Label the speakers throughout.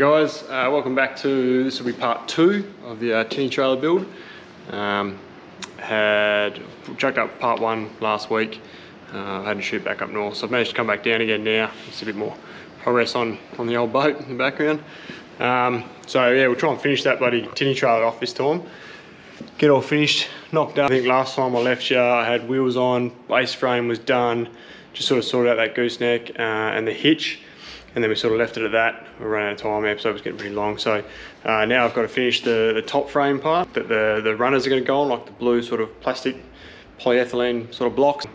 Speaker 1: Guys, uh, welcome back to, this will be part two of the uh, tinny trailer build. Um, had chucked up part one last week, uh, had to shoot back up north, so I've managed to come back down again now. It's a bit more progress on, on the old boat in the background. Um, so yeah, we'll try and finish that bloody tinny trailer off this time. Get all finished, knocked up. I think last time I left you, I had wheels on, base frame was done, just sort of sorted out that gooseneck uh, and the hitch and then we sort of left it at that. We ran out of time, episode was getting pretty long. So uh, now I've got to finish the, the top frame part that the, the runners are going to go on, like the blue sort of plastic polyethylene sort of blocks.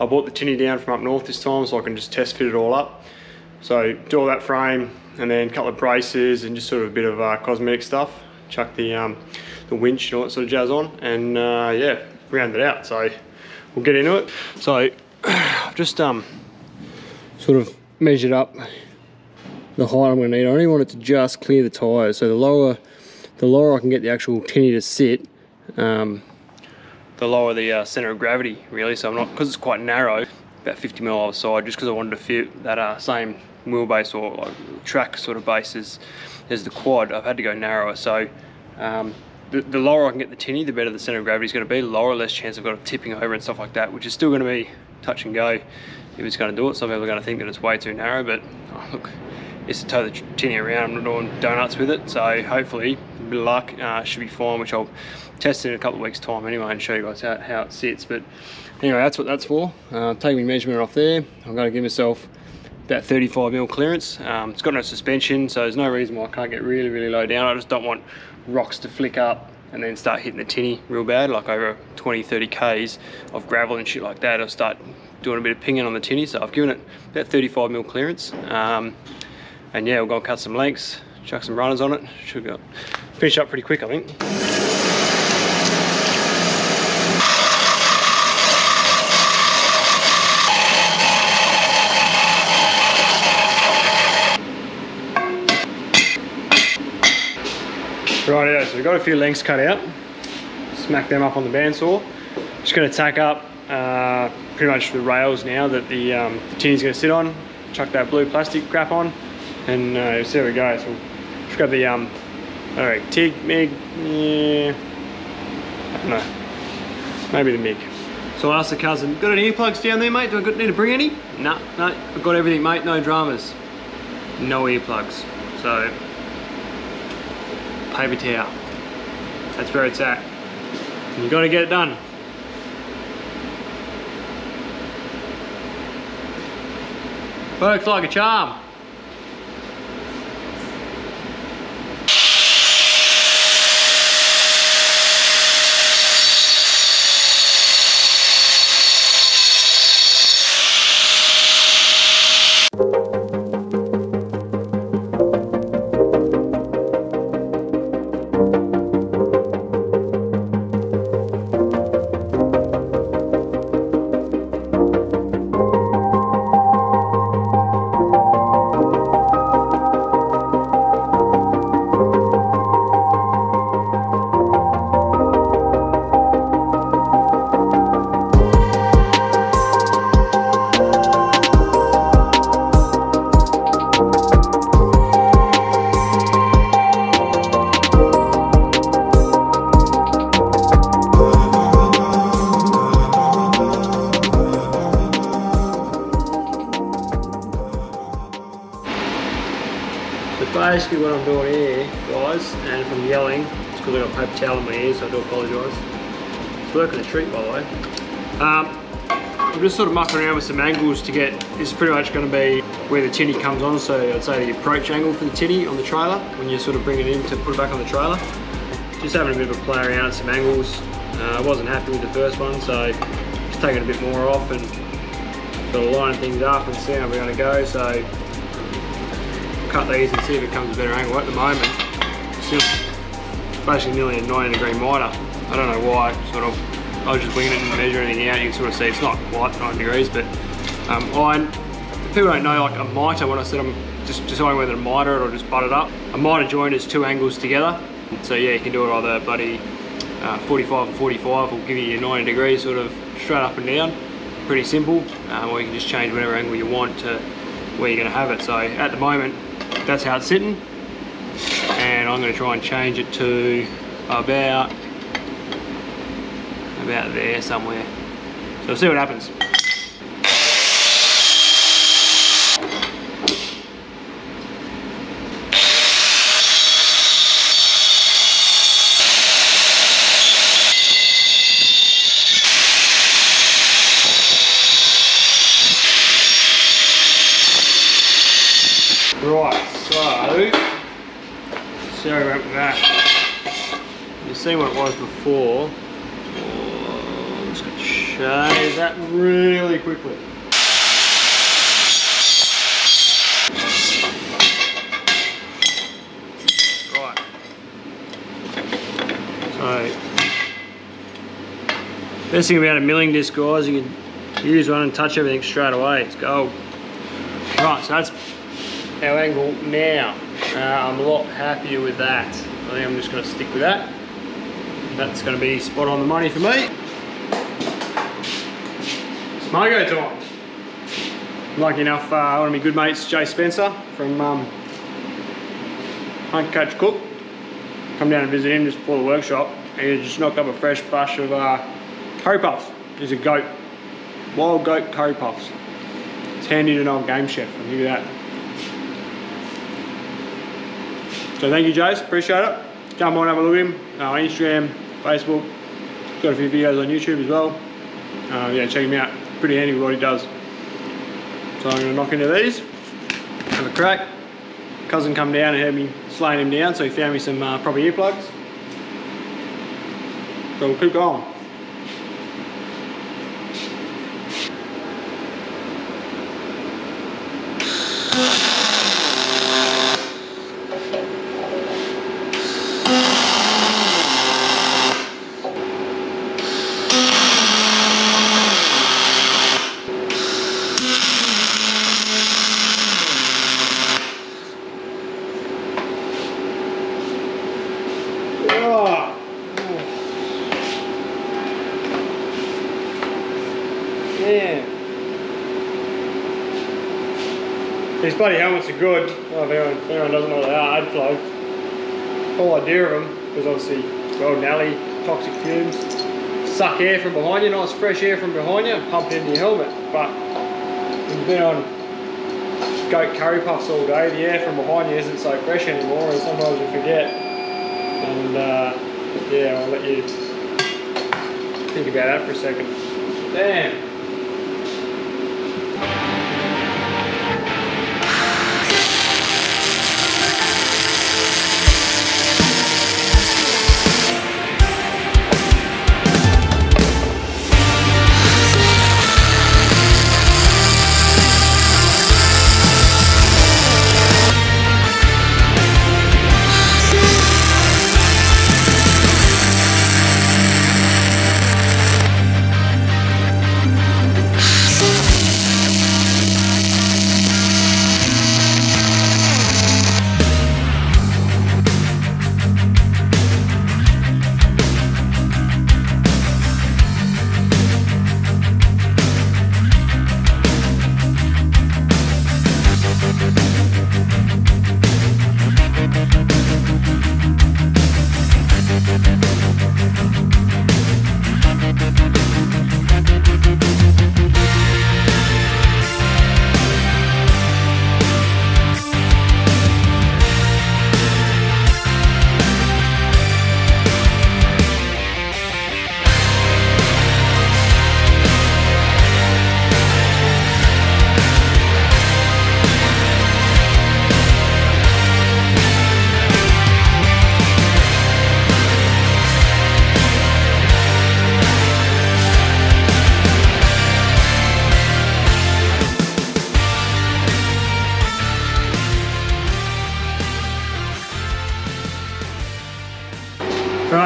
Speaker 1: I bought the tinny down from up north this time so I can just test fit it all up. So do all that frame and then a couple of braces and just sort of a bit of uh, cosmetic stuff. Chuck the, um, the winch and all that sort of jazz on and uh, yeah, round it out. So we'll get into it. So I've just um, sort of measured up the height I'm going to need. I only want it to just clear the tyres. So the lower, the lower I can get the actual tinny to sit, um, the lower the uh, centre of gravity really. So I'm not, because it's quite narrow, about 50 mil either side, just because I wanted to fit that uh, same wheelbase or like track sort of base as, as the quad. I've had to go narrower. So um, the, the, lower I can get the tinny, the better the centre of gravity is going to be. The lower, less chance I've got of tipping over and stuff like that, which is still going to be touch and go if it's going to do it. Some people are going to think that it's way too narrow, but oh, look, is to tow the tinny around. I'm not doing donuts with it, so hopefully, luck, uh, should be fine, which I'll test in a couple of weeks' time anyway and show you guys how, how it sits. But anyway, that's what that's for. Uh, taking my measurement off there, I'm going to give myself about 35 mil clearance. Um, it's got no suspension, so there's no reason why I can't get really, really low down. I just don't want rocks to flick up and then start hitting the tinny real bad, like over 20, 30 Ks of gravel and shit like that. I'll start doing a bit of pinging on the tinny, so I've given it about 35 mil clearance. Um, and yeah, we'll go cut some lengths, chuck some runners on it. Should go finish up pretty quick, I think. Right, yeah, so we've got a few lengths cut out. Smack them up on the bandsaw. Just gonna tack up uh, pretty much the rails now that the, um, the tinny's gonna sit on. Chuck that blue plastic crap on and uh, so there we go. So just the um, all right, TIG, MIG, yeah, I don't know, maybe the MIG. So I asked the cousin, got any earplugs down there, mate? Do I need to bring any? No, no, I've got everything, mate. No dramas, no earplugs. So paper towel. That's where it's at. You got to get it done. Works like a charm. Treat, by the way. Um, I'm just sort of mucking around with some angles to get, this is pretty much going to be where the tinny comes on, so I'd say the approach angle for the tinny on the trailer, when you sort of bring it in to put it back on the trailer. Just having a bit of a play around at some angles. Uh, I wasn't happy with the first one, so just taking a bit more off and sort of lining things up and seeing how we're going to go. So cut these and see if it comes a better angle. At the moment, it's basically nearly a 90 degree miter. I don't know why, sort of, I was just winging it and measuring anything out. You can sort of see it's not quite 90 degrees, but um, I, people don't know like a miter, when I said I'm just deciding whether to miter it or just butt it up. A miter joint is two angles together. So yeah, you can do it either bloody uh, 45 and 45 will give you your 90 degrees sort of straight up and down. Pretty simple, um, or you can just change whatever angle you want to where you're going to have it. So at the moment, that's how it's sitting. and I'm going to try and change it to about about there somewhere. So we'll see what happens. Right, so see how we went with that. You see what it was before. Oh, I'm just going to shave that really quickly. Right. So, best thing about a milling disc, guys, you can use one and touch everything straight away. It's gold. Right, so that's our angle now. Uh, I'm a lot happier with that. I think I'm just going to stick with that. That's going to be spot on the money for me. Smogo time. Lucky enough, uh, one of my good mates, Jay Spencer from um, Hunt Coach Cook, come down and visit him just before the workshop. And he just knocked up a fresh bunch of uh, curry puffs. He's a goat, wild goat curry puffs. It's handy to an old game chef, I'll give you that. So thank you, Jace. Appreciate it. Jump on, have a look at him. Uh, Instagram, Facebook. Got a few videos on YouTube as well. Uh, yeah, check him out. Pretty handy with what he does. So I'm going to knock into these, have a crack. Cousin come down and had me slaying him down, so he found me some uh, proper earplugs. So we'll keep going. Oh. Yeah. These bloody helmets are good. Well, if anyone, if anyone doesn't know what they are, Adflo. Whole idea of them, because obviously Golden Alley, toxic fumes, suck air from behind you, nice fresh air from behind you, and pump it into your helmet. But you've been on goat curry puffs all day, the air from behind you isn't so fresh anymore, and sometimes you forget. And uh, yeah, I'll let you think about that for a second. Damn.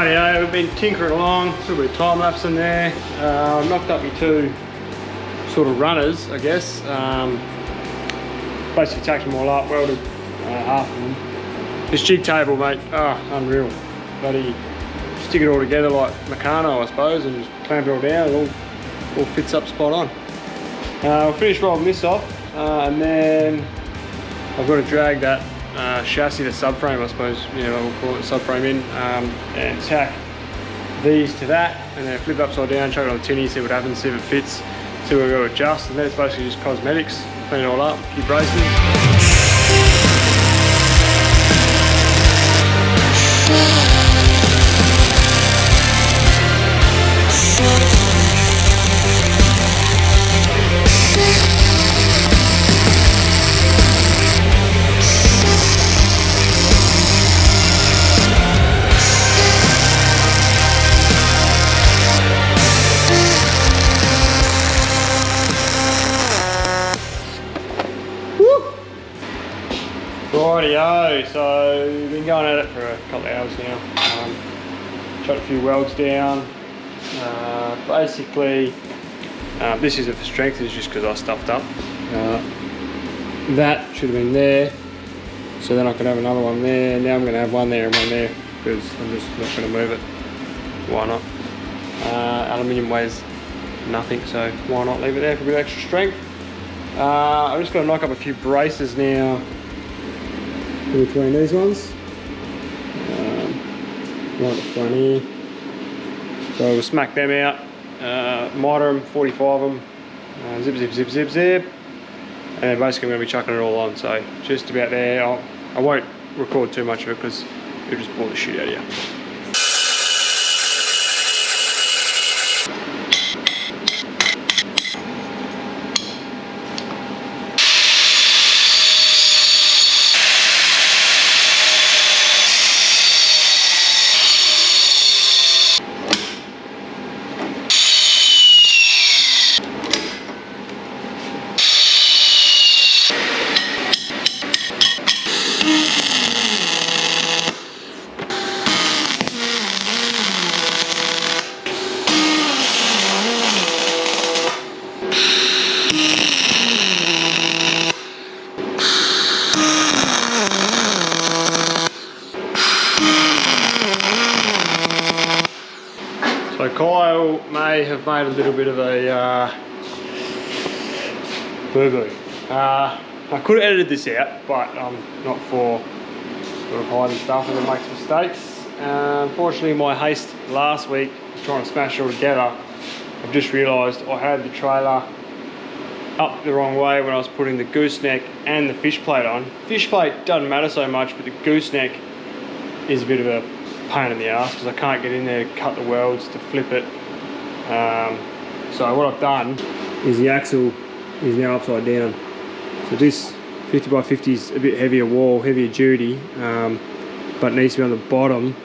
Speaker 1: Rightio, we've been tinkering along, a little bit of time lapse in there. Uh, knocked up my two sort of runners, I guess. Um, basically tacked them all up, welded uh, half of them. This jig table, mate, oh, unreal. Bloody stick it all together like Meccano, I suppose, and just clamp it all down, it all, all fits up spot on. Uh, I'll finish rolling this off, uh, and then I've got to drag that uh, chassis, the subframe, I suppose, you know, we'll call it subframe in, um, and tack these to that, and then flip upside down, chuck it on the tinny, see what happens, see if it fits, see where we adjust, and then it's basically just cosmetics, clean it all up, a few few welds down. Uh, basically, uh, this isn't for strength, it's just because I stuffed up. Uh, that should have been there, so then I could have another one there. Now I'm going to have one there and one there because I'm just not going to move it. Why not? Uh, aluminium weighs nothing, so why not leave it there for a bit of extra strength? Uh, I'm just going to knock up a few braces now in between these ones. Um, right at the front here. So we'll smack them out, uh, miter them, 45 them, uh, zip, zip, zip, zip, zip. And basically I'm going to be chucking it all on. So just about there. I'll, I won't record too much of it because it'll just bore the shit out of you. So Kyle have made a little bit of a uh, boo-boo. Uh, I could have edited this out, but I'm not for sort of hiding stuff and it makes mistakes. Uh, unfortunately, my haste last week trying to smash it all together, I've just realised I had the trailer up the wrong way when I was putting the gooseneck and the fish plate on. Fish plate doesn't matter so much, but the gooseneck is a bit of a pain in the ass because I can't get in there to cut the welds to flip it. Um, so what I've done is the axle is now upside down. So this 50 by 50 is a bit heavier wall, heavier duty, um, but needs to be on the bottom.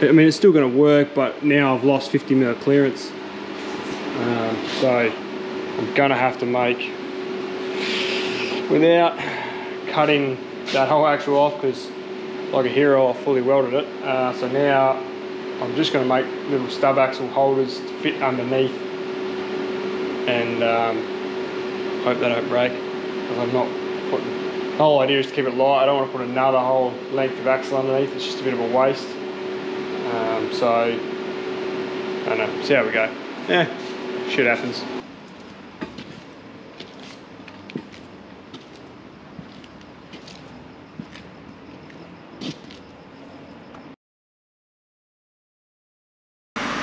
Speaker 1: I mean, it's still going to work, but now I've lost 50 mil clearance. Um, so I'm going to have to make, without cutting that whole axle off, because like a hero, I fully welded it. Uh, so now I'm just going to make little stub axle holders to fit underneath and um, hope they don't break because I'm not putting, the whole idea is to keep it light. I don't want to put another whole length of axle underneath, it's just a bit of a waste. Um, so, I don't know, see how we go. Yeah, shit happens.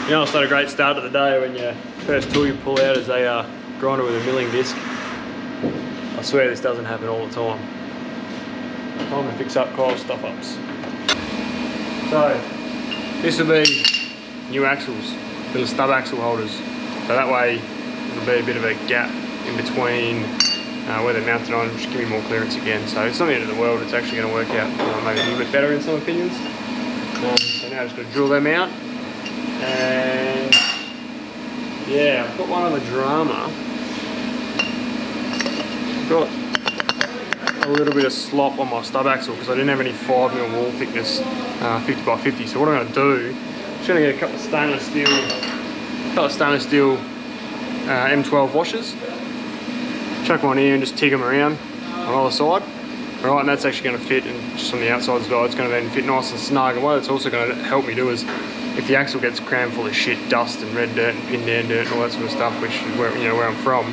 Speaker 1: You know, it's not a great start to the day when your first tool you pull out is a uh, grinder with a milling disc. I swear this doesn't happen all the time. Time to fix up Kyle's stuff ups. So, this will be new axles, little stub axle holders. So that way it'll be a bit of a gap in between uh, where they're mounted on, just give me more clearance again. So it's not the end of the world, it's actually going to work out uh, maybe a little bit better in some opinions. Um, so now I'm just going to drill them out and yeah, I've got one on the drama. Got a little bit of slop on my stub axle because I didn't have any 5mm wall thickness uh, 50 by 50. So what I'm going to do, I'm just going to get a couple of stainless steel, couple of stainless steel uh, M12 washers, chuck one here and just tig them around on either side. Alright, and that's actually going to fit and just on the outside as well, it's going to then fit nice and snug. And what it's also going to help me do is if the axle gets crammed full of shit, dust and red dirt and pindan dirt and all that sort of stuff, which is where you know where I'm from,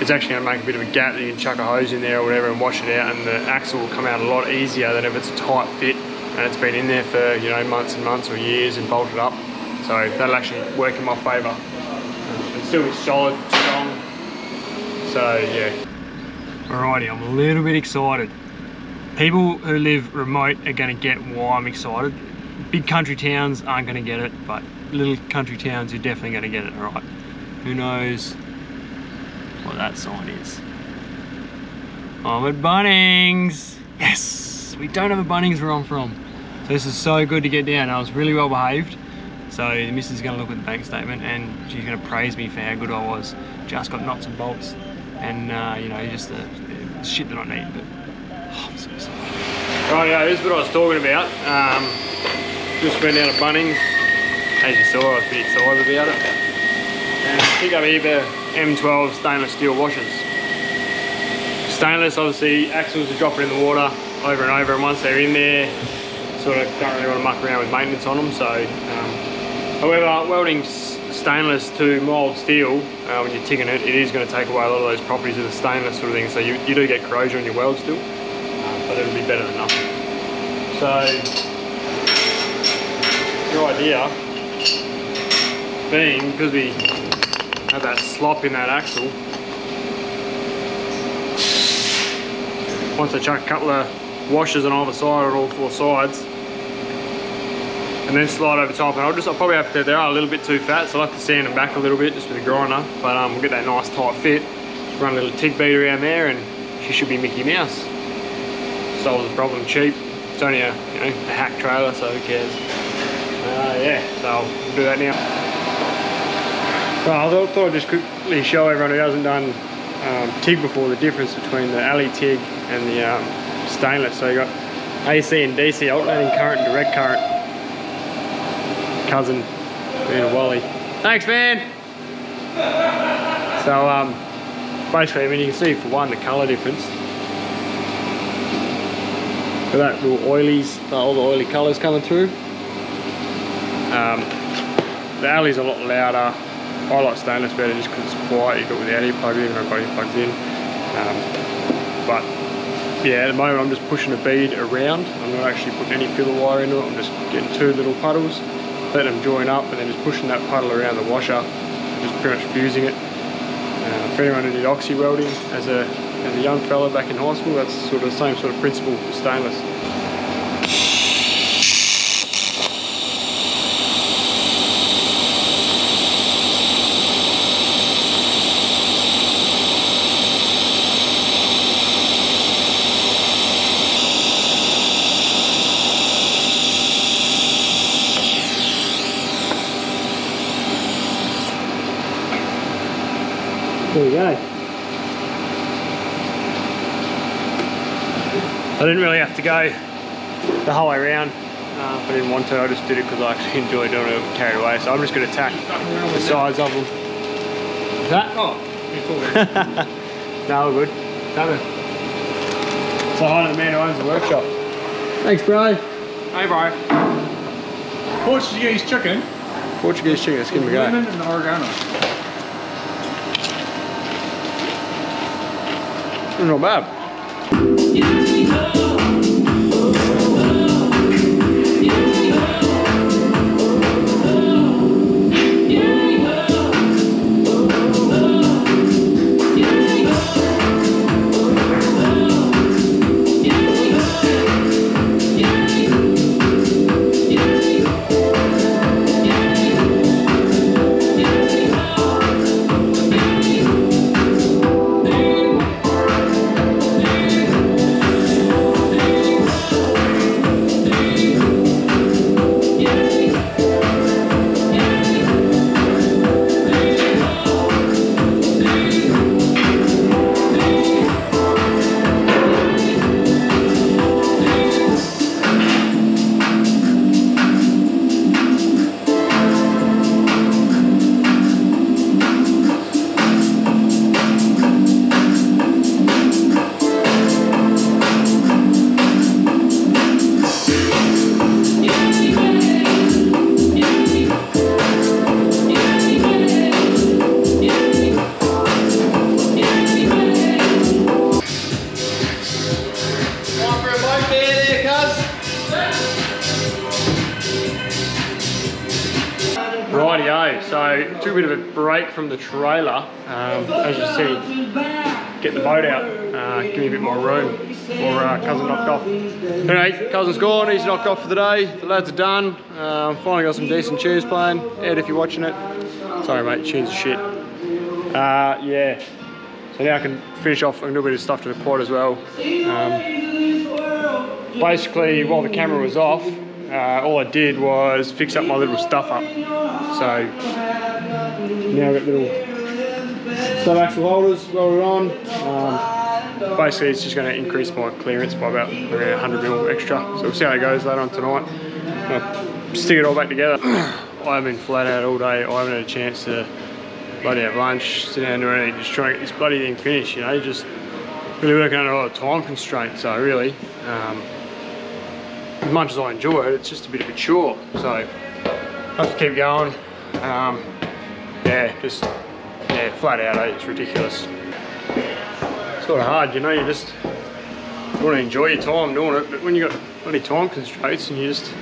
Speaker 1: it's actually going to make a bit of a gap that you can chuck a hose in there or whatever and wash it out and the axle will come out a lot easier than if it's a tight fit and it's been in there for you know months and months or years and bolted up. So that'll actually work in my favour It's still be solid strong. So yeah. Alrighty I'm a little bit excited. People who live remote are going to get why I'm excited big country towns aren't going to get it but little country towns you're definitely going to get it alright who knows what that sign is? I'm at Bunnings. Yes we don't have a Bunnings where I'm from. So this is so good to get down. I was really well behaved. So the missus is going to look at the bank statement and she's going to praise me for how good I was. Just got knots and bolts and uh, you know just the, the, shit that I need but oh, I'm so right yeah this is what I was talking about. Um, just went out of Bunnings. As you saw I was pretty excited about it. And pick up either M12 stainless steel washers. Stainless obviously axles are dropping in the water over and over and once they're in there sort of don't really want to muck around with maintenance on them so um, however welding stainless to mild steel uh, when you're tigging it it is going to take away a lot of those properties of the stainless sort of thing so you, you do get corrosion on your weld still uh, but it'll be better than nothing. So your idea being because we have that slop in that axle. Once I chuck a couple of washers on either side or all four sides and then slide over top and I'll just I'll probably have to they are a little bit too fat so I'll have to sand them back a little bit just with a grinder but um, we'll get that nice tight fit. Run a little TIG bead around there and she should be Mickey Mouse. Solves the problem cheap. It's only a you know a hack trailer so who cares uh, yeah so I'll do that now so I thought I'd just quickly show everyone who hasn't done um, TIG before the difference between the alley TIG and the um, stainless. So you got AC and DC, alternating current and direct current. Cousin being a Wally. Thanks man! So um, basically, I mean you can see for one the colour difference. Look at that little oilies, all the oily colours coming through. Um, the alley's a lot louder, I like stainless better just because it's quiet, you got without it plugged in, I've got plugged in. Um, but yeah, at the moment I'm just pushing a bead around. I'm not actually putting any filler wire into it, I'm just getting two little puddles, letting them join up and then just pushing that puddle around the washer, just pretty much fusing it. Uh, for anyone who did oxy welding as a, as a young fella back in high school, that's sort of the same sort of principle for stainless. There we go. I didn't really have to go the whole way around. Uh, if I didn't want to, I just did it because I actually enjoy doing it carried away. So I'm just going to tack the sides of them. Is that?
Speaker 2: Oh,
Speaker 1: no, we're good. Coming. So hi to the man who owns the workshop. Thanks, bro.
Speaker 2: Hey, bro. Portuguese chicken.
Speaker 1: Portuguese chicken, let's give him a go.
Speaker 2: Lemon and oregano.
Speaker 1: Not bad. From the trailer. Um, as you see, get the boat out, uh, give me a bit more room before uh, cousin knocked off. Anyway, cousin's gone, he's knocked off for the day. The lads are done. Um, finally got some decent tunes playing. Ed, if you're watching it. Sorry mate, tunes are shit. Uh, yeah. So now I can finish off a little bit of stuff to the quad as well. Um, basically, while the camera was off, uh, all I did was fix up my little stuff up. So got little stub axle holders while we're on. Um, basically, it's just going to increase my clearance by about 100 mil extra. So we'll see how it goes later on tonight. I'll stick it all back together. I've been flat out all day. I haven't had a chance to bloody have lunch, sit down do anything, just trying to get this bloody thing finished, you know, just really working under a lot of time constraints. So really, um, as much as I enjoy it, it's just a bit of a chore. So I have to keep going. Um, yeah, just yeah, flat out, eh? it's ridiculous. It's sort of hard, you know, you just want to enjoy your time doing it, but when you got bloody time constraints and you just,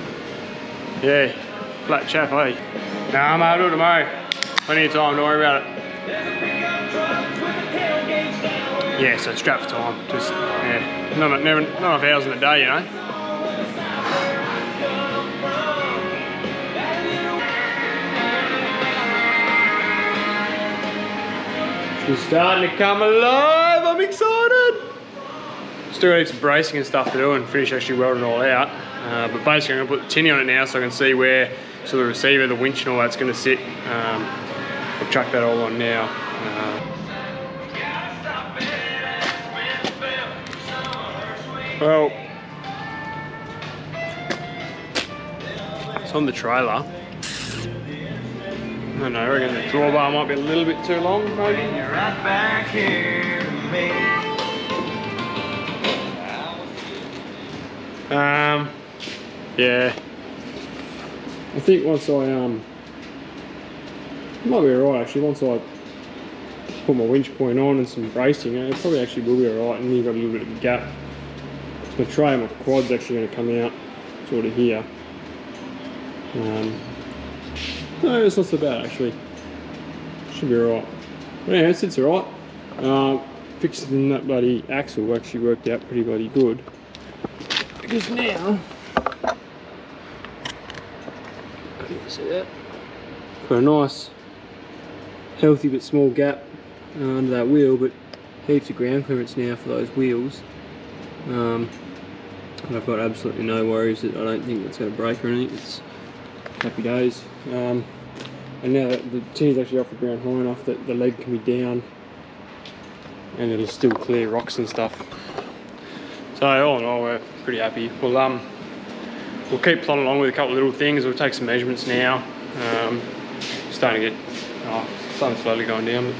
Speaker 1: yeah, flat chap, eh? Nah, I'm to do it tomorrow. Plenty of time, don't worry about it. Yeah, so strap for time. Just, yeah, not, never, not enough hours in a day, you know. She's starting to come alive, I'm excited! Still got some bracing and stuff to do and finish actually welding it all out. Uh, but basically I'm gonna put the tinny on it now so I can see where so the receiver, the winch and all that's gonna sit. Um, I'll chuck that all on now. Uh, well, it's on the trailer. I don't know, I reckon the drawbar might be a little bit too long, maybe. You're right back here me. Um, yeah. I think once I um might be alright actually, once I put my winch point on and some bracing, it probably actually will be alright and you've got a little bit of a gap. So my tray and my quad's actually going to come out sort of here. Um, no, it's not so bad actually. Should be alright. Anyway, it sits alright. Uh, fixing that bloody axle actually worked out pretty bloody good. Because now, can see that? Got a nice healthy but small gap uh, under that wheel but heaps of ground clearance now for those wheels um, I've got absolutely no worries that I don't think it's going to break or anything it's happy days um, and now that the tin's actually off the ground high enough that the leg can be down and it'll still clear rocks and stuff so all in all we're pretty happy we'll um we'll keep plodding along with a couple of little things we'll take some measurements now um, starting to get oh, sun's slowly going down.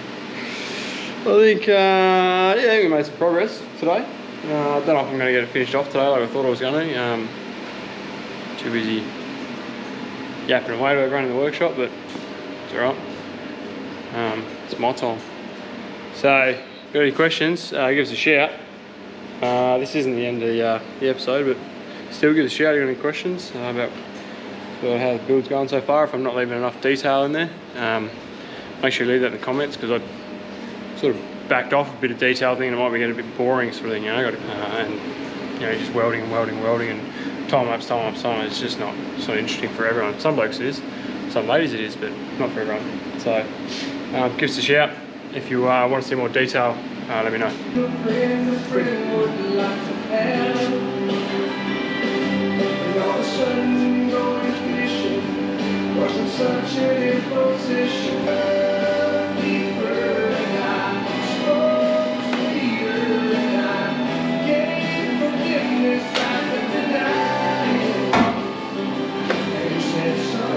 Speaker 1: But I think, uh, yeah, we made some progress today. Uh, I don't know if I'm going to get it finished off today like I thought I was going to. Um, too busy yapping away to everyone in the workshop, but it's alright. Um, it's my time. So, got any questions, uh, give us a shout. Uh, this isn't the end of the, uh, the, episode, but still give us a shout if you got any questions uh, about, about how the build's going so far, if I'm not leaving enough detail in there. Um, make sure you leave that in the comments because I sort of backed off a bit of detail thinking it might be getting a bit boring sort of thing, you know, uh, and you know, just welding and welding and welding and time lapse, time lapse, time, it's just not, so interesting for everyone. Some blokes it is, some ladies it is, but not for everyone. So um, give us a shout. If you uh, want to see more detail, uh, let me know.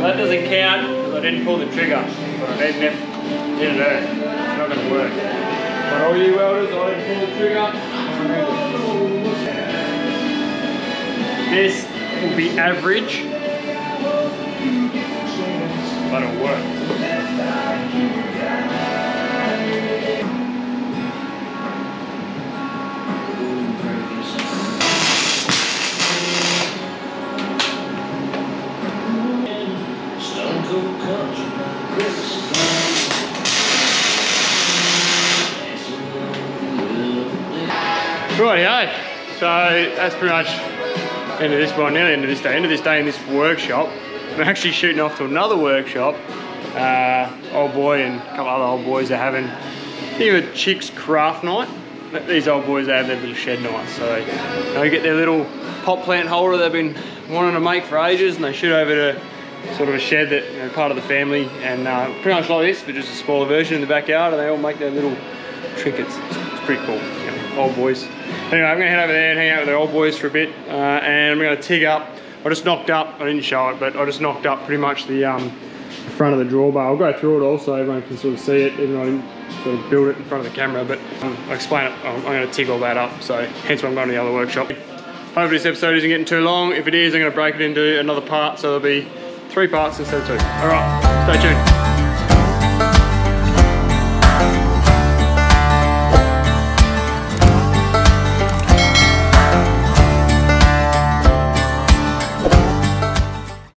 Speaker 1: That doesn't count because I didn't pull the trigger. But I didn't have, did it It's not going to work. But all you welders, I didn't pull the trigger. This will be average, but it'll work. Right, yeah. So that's pretty much end of this, well, nearly end of this day, end of this day in this workshop. I'm actually shooting off to another workshop. Uh, old boy and a couple other old boys are having, I of a chick's craft night. These old boys they have their little shed night, So they, get their little pot plant holder they've been wanting to make for ages and they shoot over to sort of a shed that you know, part of the family and uh, pretty much like this but just a smaller version in the backyard and they all make their little trinkets. It's, pretty cool. Old boys. Anyway, I'm gonna head over there and hang out with the old boys for a bit uh, and I'm gonna tig up. I just knocked up, I didn't show it, but I just knocked up pretty much the um, front of the drawbar. I'll go through it all so everyone can sort of see it, even though I didn't sort of build it in front of the camera, but um, I'll explain it. I'm, I'm gonna tig all that up, so hence why I'm going to the other workshop. Hopefully this episode isn't getting too long. If it is, I'm gonna break it into another part, so there'll be three parts instead of two. All right, stay tuned.